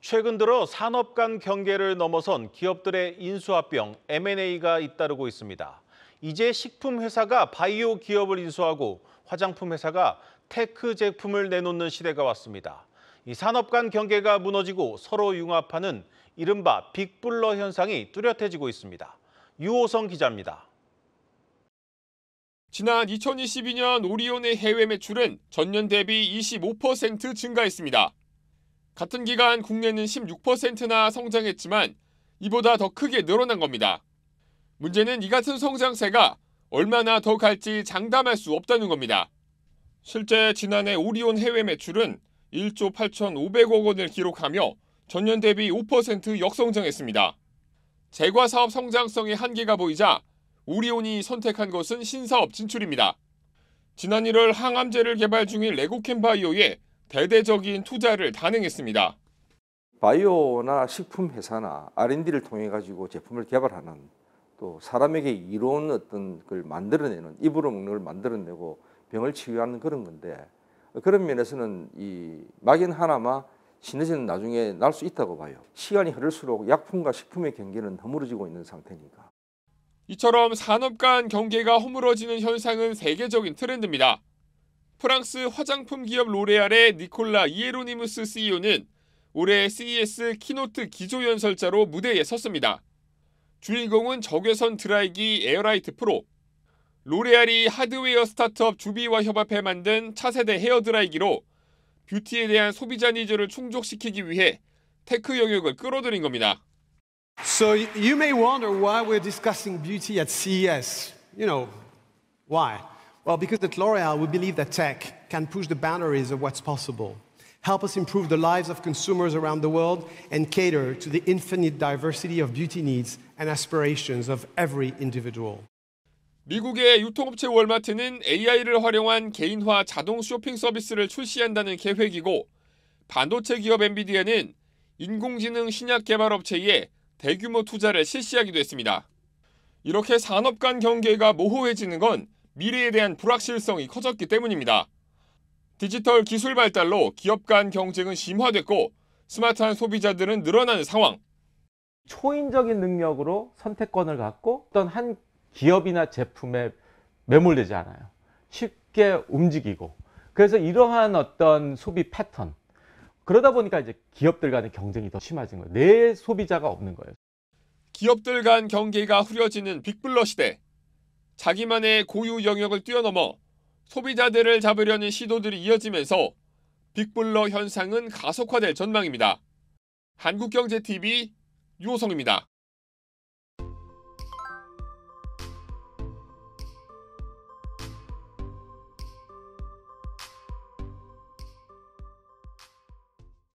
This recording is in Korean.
최근 들어 산업 간 경계를 넘어선 기업들의 인수합병 M&A가 잇따르고 있습니다. 이제 식품 회사가 바이오 기업을 인수하고 화장품 회사가 tech 제품을 내놓는 시대가 왔습니다. 이 산업 간 경계가 무너지고 서로 융합하는 이른바 big blur 현상이 뚜렷해지고 있습니다. 유호성 기자입니다. 지난 2022년 오리온의 해외 매출은 전년 대비 25% 증가했습니다. 같은 기간 국내는 16%나 성장했지만 이보다 더 크게 늘어난 겁니다. 문제는 이 같은 성장세가 얼마나 더 갈지 장담할 수 없다는 겁니다. 실제 지난해 오리온 해외 매출은 1조 8,500억 원을 기록하며 전년 대비 5% 역성장했습니다. 제과 사업 성장성의 한계가 보이자 오리온이 선택한 것은 신사업 진출입니다. 지난 1월 항암제를 개발 중인 레고캠바이오에 대대적인 투자를 단행했습니다. 바이오나 식품 회사나 R&D를 통해 가지고 제품을 개발하는 또 사람에게 이로운 어떤 걸 만들어내는 입으로 먹는 걸 만들어내고 병을 치유하는 그런 건데 그런 면에서는 이 막연 하나마 시너지는 나중에 날 수 있다고 봐요. 시간이 흐를수록 약품과 식품의 경계는 허물어지고 있는 상태니까. 이처럼 산업 간 경계가 허물어지는 현상은 세계적인 트렌드입니다. 프랑스 화장품 기업 로레알의 니콜라 이에로니무스 CEO는 올해 CES keynote 기조연설자로 무대에 섰습니다. 주인공은 적외선 드라이기 에어라이트 프로. 로레알이 하드웨어 스타트업 주비와 협업해 만든 차세대 헤어 드라이기로 뷰티에 대한 소비자 needs를 충족시키기 위해 tech 영역을 끌어들인 겁니다. So you may wonder why we're discussing beauty at CES. You know, why? Well, because at L'Oreal, we believe that tech can push the boundaries of what's possible, help us improve the lives of consumers around the world, and cater to the infinite diversity of beauty needs and aspirations of every individual. 미국의 유통업체 월마트는 AI를 활용한 개인화 자동 쇼핑 서비스를 출시한다는 계획이고 반도체 기업 엔비디아는 인공지능 신약 개발 업체에 대규모 투자를 실시하기도 했습니다. 이렇게 산업 간 경계가 모호해지는 건 미래에 대한 불확실성이 커졌기 때문입니다. 디지털 기술 발달로 기업 간 경쟁은 심화됐고 스마트한 소비자들은 늘어나는 상황. 초인적인 능력으로 선택권을 갖고 어떤 한 기업이나 제품에 매몰되지 않아요. 쉽게 움직이고. 그래서 이러한 어떤 소비 패턴. 그러다 보니까 이제 기업들 간의 경쟁이 더 심해진 거예요. 내 소비자가 없는 거예요. 기업들 간 경계가 흐려지는 빅블러 시대. 자기만의 고유 영역을 뛰어넘어 소비자들을 잡으려는 시도들이 이어지면서 빅블러 현상은 가속화될 전망입니다. 한국경제TV 유호성입니다.